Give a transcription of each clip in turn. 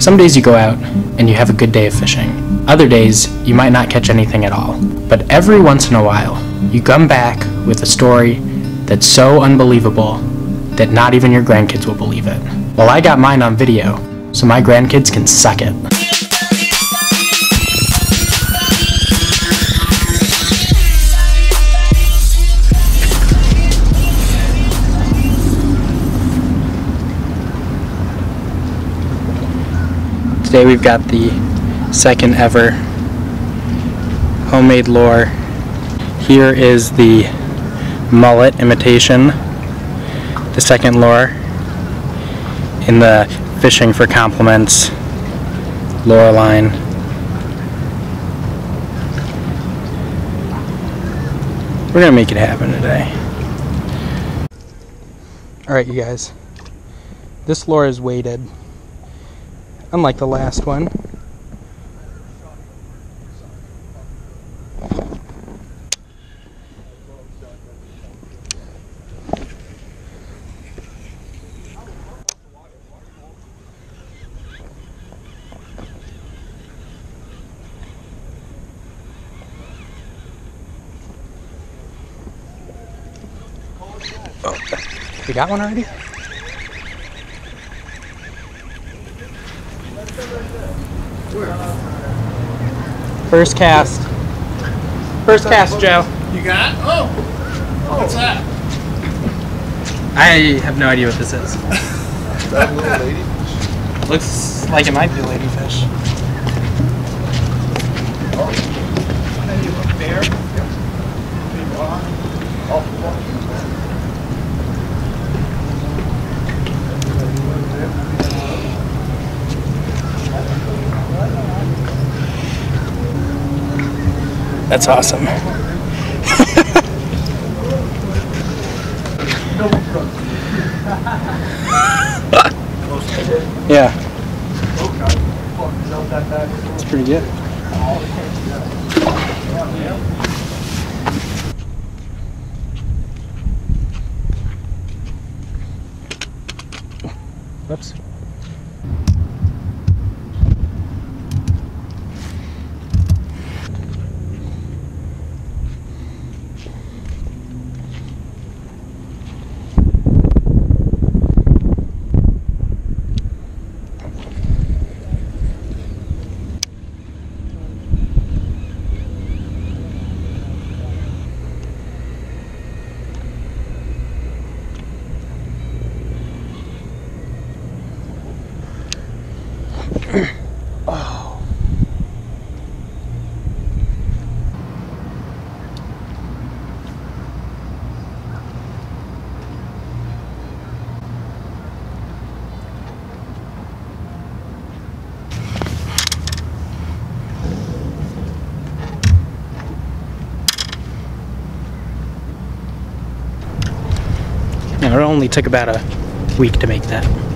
Some days you go out and you have a good day of fishing. Other days, you might not catch anything at all. But every once in a while, you come back with a story that's so unbelievable that not even your grandkids will believe it. Well, I got mine on video, so my grandkids can suck it. Today we've got the second ever homemade lure. Here is the mullet imitation, the second lure in the fishing for compliments lure line. We're gonna make it happen today. Alright you guys, this lure is weighted unlike the last one. Oh, we got one already? First cast. First cast, Joe. You got? Oh! What's that? I have no idea what this is. Is that a little lady? Looks like it might be a ladyfish. Oh. Maybe a Bear? That's awesome. yeah, it's pretty good. Whoops. Yeah, it only took about a week to make that.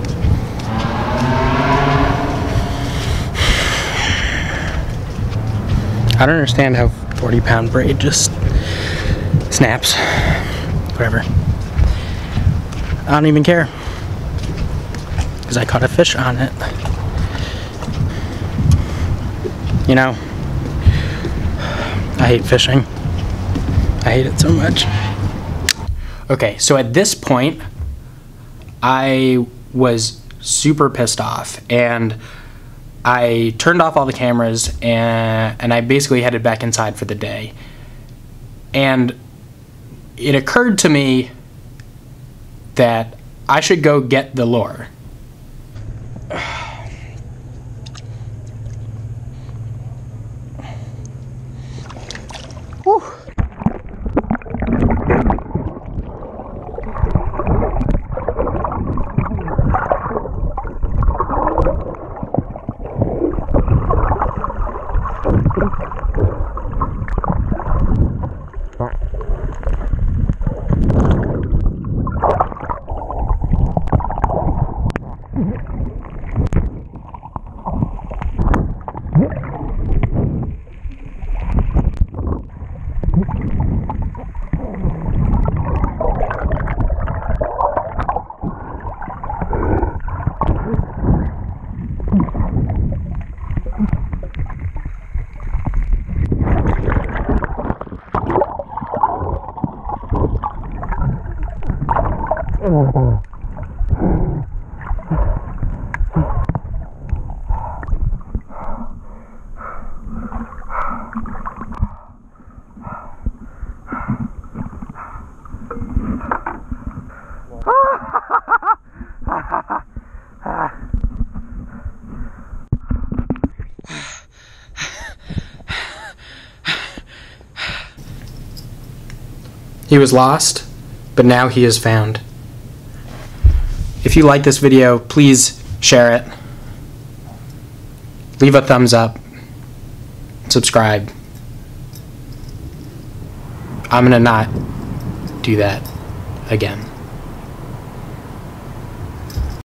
I don't understand how 40 pound braid just snaps. Whatever. I don't even care. Because I caught a fish on it. You know, I hate fishing. I hate it so much. Okay, so at this point, I was super pissed off and I turned off all the cameras and, and I basically headed back inside for the day. And it occurred to me that I should go get the lure. Oh, He was lost, but now he is found. If you like this video, please share it. Leave a thumbs up. Subscribe. I'm gonna not do that again.